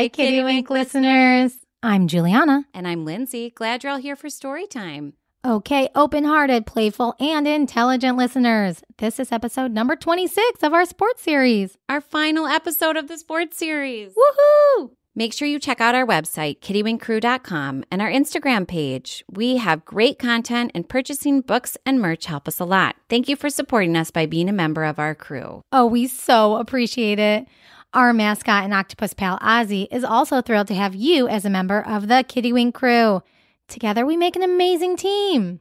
Hi, Kiddywink listeners. I'm Juliana. And I'm Lindsay. Glad you're all here for story time. Okay, open hearted, playful, and intelligent listeners. This is episode number 26 of our sports series. Our final episode of the sports series. Woohoo! Make sure you check out our website, kiddywinkcrew.com, and our Instagram page. We have great content, and purchasing books and merch help us a lot. Thank you for supporting us by being a member of our crew. Oh, we so appreciate it. Our mascot and octopus pal Ozzy is also thrilled to have you as a member of the Kiddywink crew. Together we make an amazing team.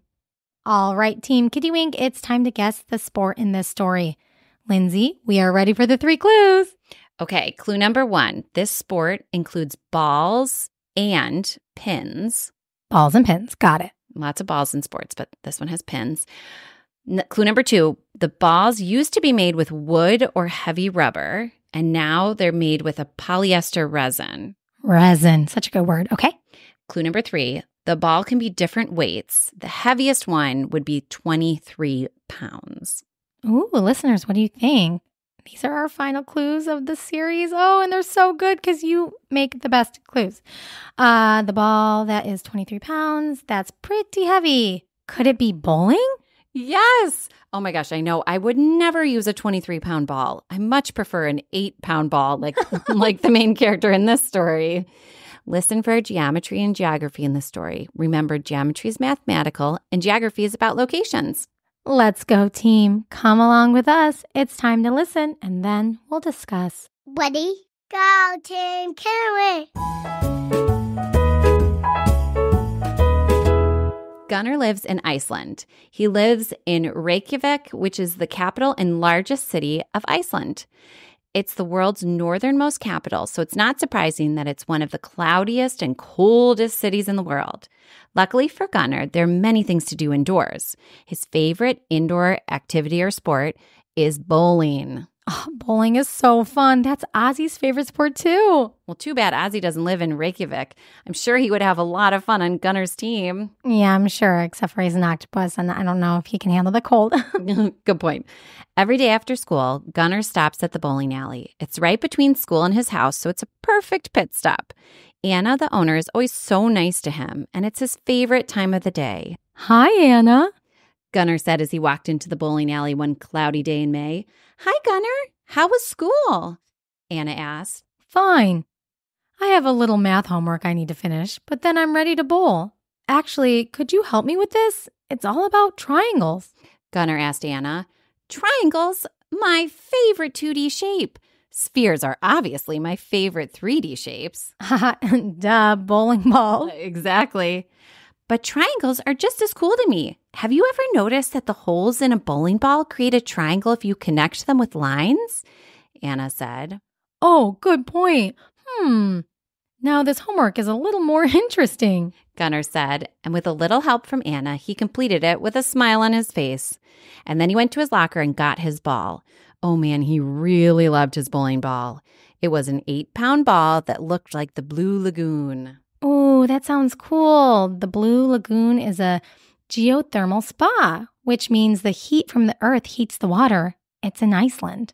All right, Team Kiddywink, it's time to guess the sport in this story. Lindsay, we are ready for the three clues. Okay, clue number one this sport includes balls and pins. Balls and pins, got it. Lots of balls in sports, but this one has pins. N- clue number two the balls used to be made with wood or heavy rubber, and now they're made with a polyester resin. Resin, such a good word. Okay. Clue number three the ball can be different weights. The heaviest one would be 23 pounds. Ooh, listeners, what do you think? These are our final clues of the series. Oh, and they're so good because you make the best clues. Uh, the ball that is 23 pounds, that's pretty heavy. Could it be bowling? Yes. Oh my gosh, I know. I would never use a 23 pound ball. I much prefer an eight pound ball, like like the main character in this story. Listen for geometry and geography in the story. Remember, geometry is mathematical and geography is about locations. Let's go, team. Come along with us. It's time to listen, and then we'll discuss. Ready? Go, team. Carry. Gunnar lives in Iceland. He lives in Reykjavik, which is the capital and largest city of Iceland. It's the world's northernmost capital, so it's not surprising that it's one of the cloudiest and coldest cities in the world. Luckily for Gunnar, there are many things to do indoors. His favorite indoor activity or sport is bowling. Oh, bowling is so fun. That's Ozzy's favorite sport, too. Well, too bad Ozzy doesn't live in Reykjavik. I'm sure he would have a lot of fun on Gunnar's team. Yeah, I'm sure, except for he's an octopus, and I don't know if he can handle the cold. Good point. Every day after school, Gunnar stops at the bowling alley. It's right between school and his house, so it's a perfect pit stop. Anna, the owner, is always so nice to him, and it's his favorite time of the day. Hi, Anna. Gunnar said as he walked into the bowling alley one cloudy day in May. Hi, Gunnar. How was school? Anna asked. Fine. I have a little math homework I need to finish, but then I'm ready to bowl. Actually, could you help me with this? It's all about triangles. Gunnar asked Anna. Triangles? My favorite 2D shape. Spheres are obviously my favorite 3D shapes. Duh, bowling ball. Exactly. But triangles are just as cool to me. Have you ever noticed that the holes in a bowling ball create a triangle if you connect them with lines? Anna said. Oh, good point. Hmm. Now this homework is a little more interesting. Gunnar said, and with a little help from Anna, he completed it with a smile on his face. And then he went to his locker and got his ball. Oh man, he really loved his bowling ball. It was an eight pound ball that looked like the Blue Lagoon. Oh, that sounds cool. The Blue Lagoon is a geothermal spa, which means the heat from the earth heats the water. It's in Iceland.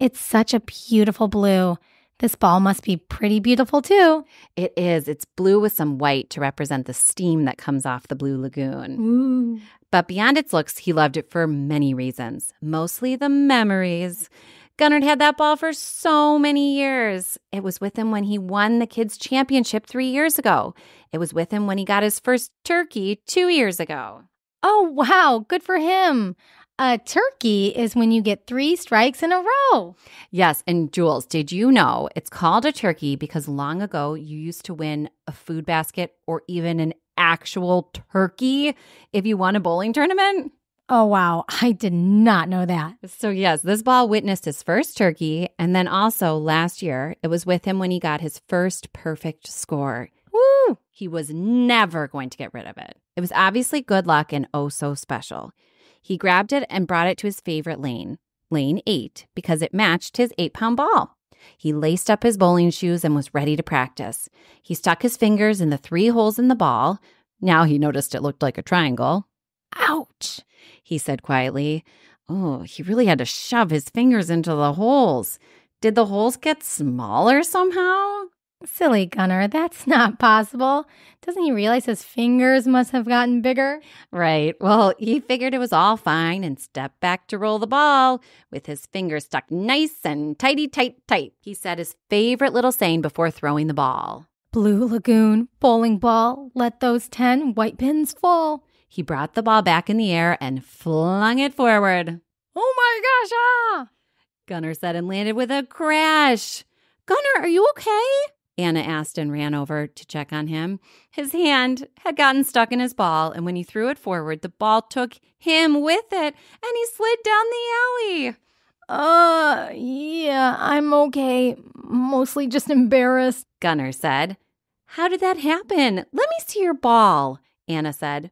It's such a beautiful blue. This ball must be pretty beautiful too. It is. It's blue with some white to represent the steam that comes off the Blue Lagoon. Ooh. But beyond its looks, he loved it for many reasons, mostly the memories. Gunnar had that ball for so many years. It was with him when he won the kids' championship three years ago. It was with him when he got his first turkey two years ago. Oh, wow. Good for him. A turkey is when you get three strikes in a row. Yes, and Jules, did you know it's called a turkey because long ago you used to win a food basket or even an actual turkey if you won a bowling tournament? Oh, wow. I did not know that. So, yes, this ball witnessed his first turkey. And then also last year, it was with him when he got his first perfect score. Woo! He was never going to get rid of it. It was obviously good luck and oh so special. He grabbed it and brought it to his favorite lane, lane eight, because it matched his eight pound ball. He laced up his bowling shoes and was ready to practice. He stuck his fingers in the three holes in the ball. Now he noticed it looked like a triangle. Ouch! He said quietly. Oh, he really had to shove his fingers into the holes. Did the holes get smaller somehow? Silly Gunnar, that's not possible. Doesn't he realize his fingers must have gotten bigger? Right. Well, he figured it was all fine and stepped back to roll the ball with his fingers stuck nice and tighty, tight, tight. He said his favorite little saying before throwing the ball. Blue Lagoon, bowling ball, let those 10 white pins fall. He brought the ball back in the air and flung it forward. Oh my gosh, ah! Gunnar said and landed with a crash. Gunnar, are you okay? Anna asked and ran over to check on him. His hand had gotten stuck in his ball, and when he threw it forward, the ball took him with it and he slid down the alley. Uh, yeah, I'm okay. Mostly just embarrassed. Gunnar said. How did that happen? Let me see your ball, Anna said.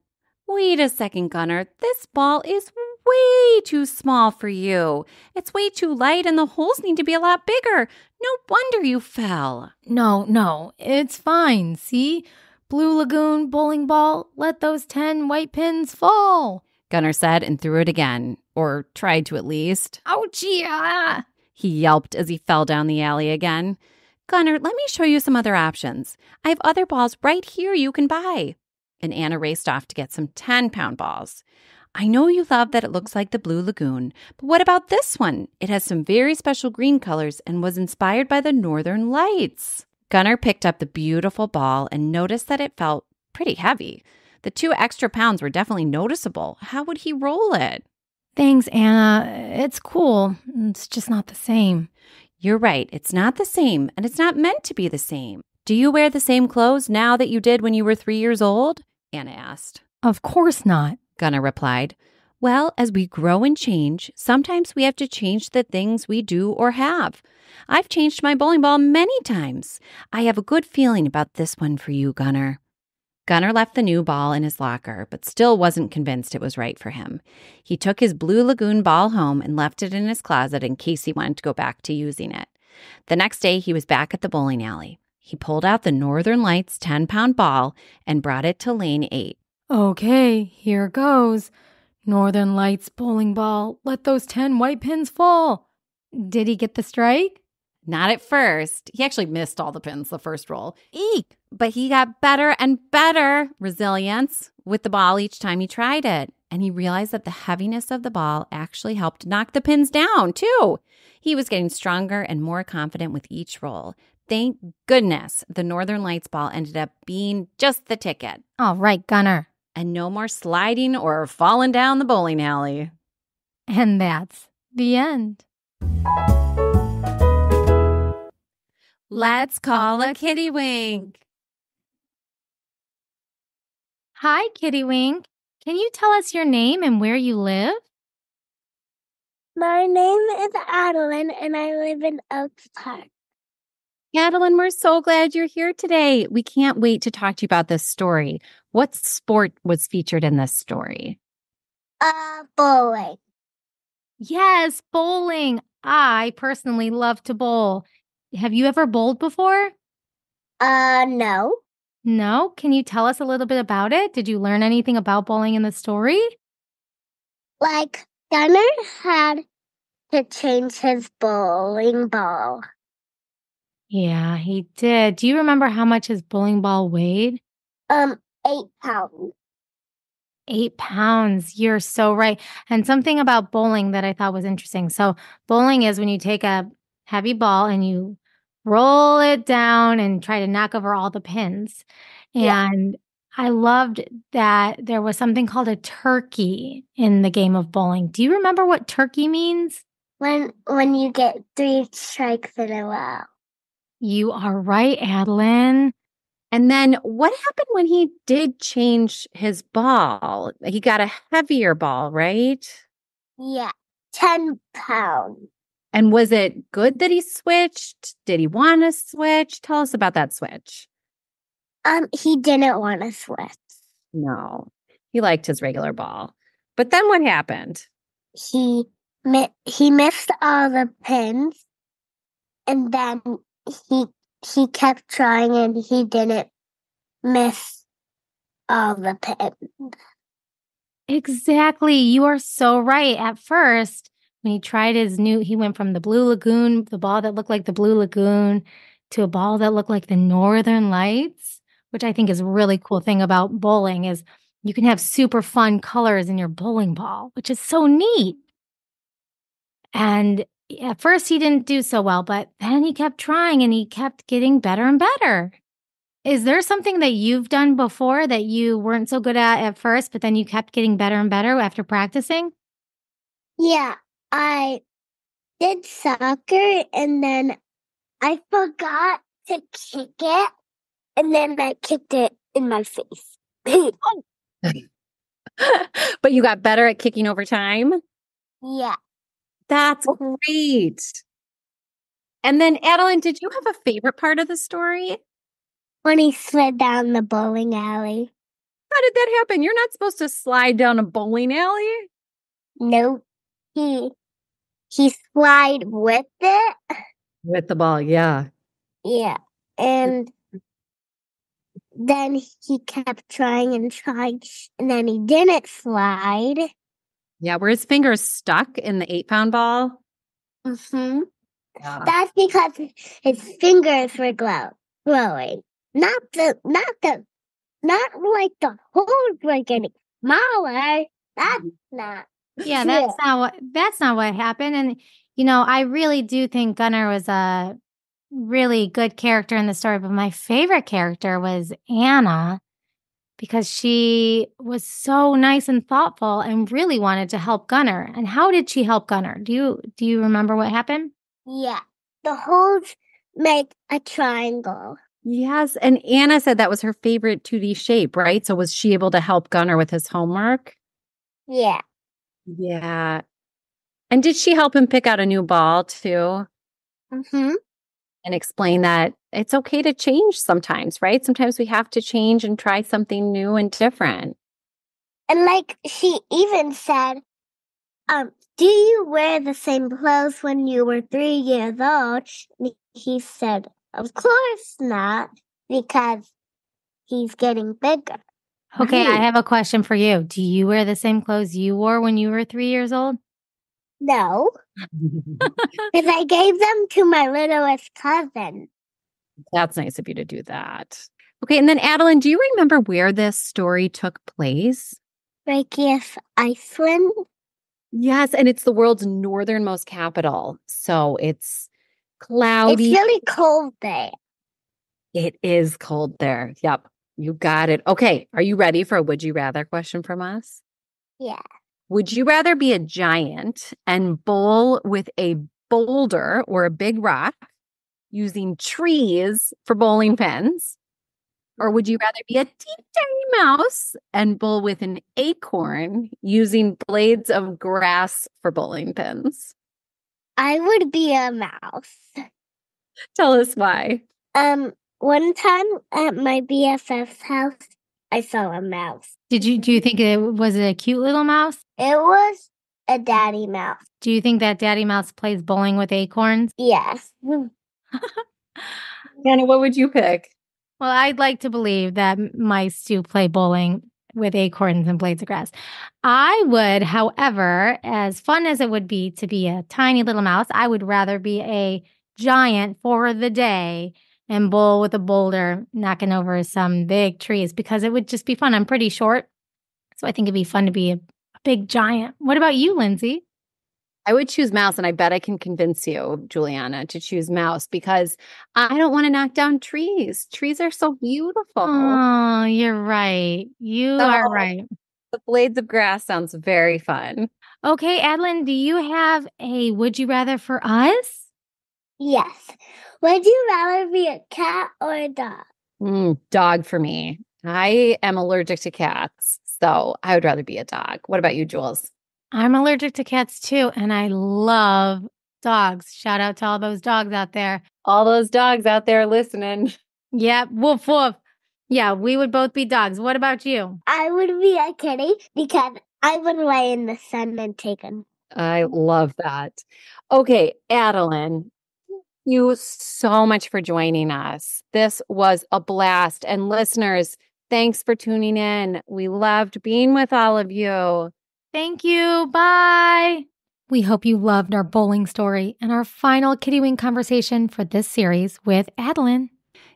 Wait a second, Gunnar. This ball is way too small for you. It's way too light, and the holes need to be a lot bigger. No wonder you fell. No, no, it's fine. See? Blue Lagoon, bowling ball, let those 10 white pins fall. Gunnar said and threw it again, or tried to at least. Ouchie! Ah. He yelped as he fell down the alley again. Gunnar, let me show you some other options. I have other balls right here you can buy. And Anna raced off to get some 10 pound balls. I know you love that it looks like the Blue Lagoon, but what about this one? It has some very special green colors and was inspired by the Northern Lights. Gunnar picked up the beautiful ball and noticed that it felt pretty heavy. The two extra pounds were definitely noticeable. How would he roll it? Thanks, Anna. It's cool. It's just not the same. You're right. It's not the same, and it's not meant to be the same. Do you wear the same clothes now that you did when you were three years old? Anna asked. Of course not. Gunnar replied. Well, as we grow and change, sometimes we have to change the things we do or have. I've changed my bowling ball many times. I have a good feeling about this one for you, Gunnar. Gunnar left the new ball in his locker, but still wasn't convinced it was right for him. He took his Blue Lagoon ball home and left it in his closet in case he wanted to go back to using it. The next day, he was back at the bowling alley. He pulled out the Northern Lights 10 pound ball and brought it to lane 8. Okay, here goes. Northern Lights bowling ball, let those 10 white pins fall. Did he get the strike? Not at first. He actually missed all the pins the first roll. Eek! But he got better and better resilience with the ball each time he tried it. And he realized that the heaviness of the ball actually helped knock the pins down, too. He was getting stronger and more confident with each roll. Thank goodness the Northern Lights ball ended up being just the ticket. All right, Gunnar and no more sliding or falling down the bowling alley. And that's the end. Let's call a Kiddywink. Hi, Kiddywink. Can you tell us your name and where you live? My name is Adeline and I live in Oaks Park. Adeline, we're so glad you're here today. We can't wait to talk to you about this story. What sport was featured in this story? Uh, bowling. Yes, bowling. I personally love to bowl. Have you ever bowled before? Uh, no. No? Can you tell us a little bit about it? Did you learn anything about bowling in the story? Like, Gunnar had to change his bowling ball. Yeah, he did. Do you remember how much his bowling ball weighed? Um, eight pounds. Eight pounds. You're so right. And something about bowling that I thought was interesting. So, bowling is when you take a heavy ball and you roll it down and try to knock over all the pins. Yeah. And I loved that there was something called a turkey in the game of bowling. Do you remember what turkey means? When when you get three strikes in a row. You are right, Adeline. And then what happened when he did change his ball? He got a heavier ball, right? Yeah, ten pounds. And was it good that he switched? Did he want to switch? Tell us about that switch. Um, he didn't want to switch. No, he liked his regular ball. But then what happened? He mi- he missed all the pins, and then he he kept trying and he didn't miss all the pins. Exactly. You are so right. At first, when he tried his new, he went from the Blue Lagoon, the ball that looked like the Blue Lagoon, to a ball that looked like the Northern Lights, which I think is a really cool thing about bowling is you can have super fun colors in your bowling ball, which is so neat. And at first he didn't do so well, but then he kept trying and he kept getting better and better. Is there something that you've done before that you weren't so good at at first, but then you kept getting better and better after practicing? Yeah, I did soccer and then I forgot to kick it and then I kicked it in my face. but you got better at kicking over time? yeah. That's oh. great. And then, Adeline, did you have a favorite part of the story? When he slid down the bowling alley. How did that happen? You're not supposed to slide down a bowling alley. Nope. He he slide with it. With the ball, yeah. Yeah. Mm. And then he kept trying and trying and then he didn't slide. Yeah, were his fingers stuck in the eight pound ball? hmm Yeah. That's because his fingers were glow glowing. Not the not the not like the holes were getting smaller. That's not Yeah, that's not what that's not what happened. And you know, I really do think Gunnar was a really good character in the story, but my favorite character was Anna because she was so nice and thoughtful and really wanted to help Gunnar. And how did she help Gunnar? Do you do you remember what happened? Yeah. The holes make a triangle. Yes. And Anna said that was her favorite 2D shape, right? So was she able to help Gunnar with his homework? Yeah. Yeah. And did she help him pick out a new ball too? Mm-hmm. And explain that it's okay to change sometimes, right? Sometimes we have to change and try something new and different. And like she even said, um, do you wear the same clothes when you were three years old? And he said, Of course not, because he's getting bigger. Okay, I have a question for you. Do you wear the same clothes you wore when you were three years old? No, because I gave them to my littlest cousin. That's nice of you to do that. Okay. And then, Adeline, do you remember where this story took place? Reykjavik, Iceland. Yes. And it's the world's northernmost capital. So it's cloudy. It's really cold there. It is cold there. Yep. You got it. Okay. Are you ready for a would you rather question from us? Yeah. Would you rather be a giant and bowl with a boulder or a big rock using trees for bowling pins? Or would you rather be a teeny tiny mouse and bowl with an acorn using blades of grass for bowling pins? I would be a mouse. Tell us why. Um, one time at my BFF's house, I saw a mouse. Did you do you think it was a cute little mouse? It was a daddy mouse. Do you think that Daddy Mouse plays bowling with acorns? Yes. Anna, what would you pick? Well, I'd like to believe that mice do play bowling with acorns and blades of grass. I would, however, as fun as it would be to be a tiny little mouse, I would rather be a giant for the day and bowl with a boulder, knocking over some big trees because it would just be fun. I'm pretty short. So I think it'd be fun to be a, a big giant. What about you, Lindsay? I would choose mouse, and I bet I can convince you, Juliana, to choose mouse because I don't want to knock down trees. Trees are so beautiful. Oh, you're right. You are Oh. right. The blades of grass sounds very fun. Okay, Adeline, do you have a would you rather for us? Yes. Would you rather be a cat or a dog? Mm, dog for me. I am allergic to cats, so I would rather be a dog. What about you, Jules? I'm allergic to cats too, and I love dogs. Shout out to all those dogs out there. All those dogs out there listening. Yep, woof woof. Yeah, we would both be dogs. What about you? I would be a kitty because I would lay in the sun and take a I love that. Okay, Adeline, thank you so much for joining us. This was a blast. And listeners, thanks for tuning in. We loved being with all of you. Thank you. Bye. We hope you loved our bowling story and our final Kiddywink conversation for this series with Adeline.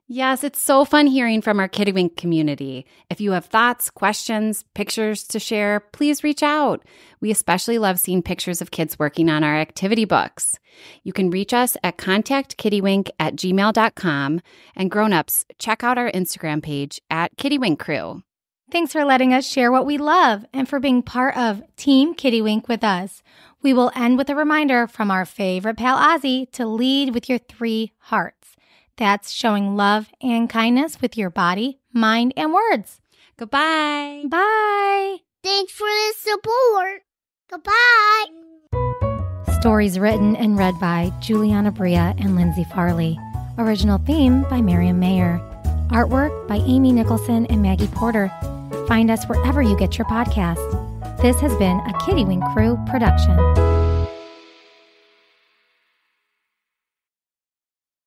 Yes, it's so fun hearing from our Kiddywink community. If you have thoughts, questions, pictures to share, please reach out. We especially love seeing pictures of kids working on our activity books. You can reach us at contactkiddywink at gmail.com. And grown-ups, check out our Instagram page at Kiddywink Crew. Thanks for letting us share what we love and for being part of Team Kiddywink with us. We will end with a reminder from our favorite pal Ozzy to lead with your three hearts. That's showing love and kindness with your body, mind, and words. Goodbye. Bye. Thanks for the support. Goodbye. Stories written and read by Juliana Bria and Lindsay Farley. Original theme by Miriam Mayer. Artwork by Amy Nicholson and Maggie Porter. Find us wherever you get your podcasts. This has been a Kiddywink Crew production.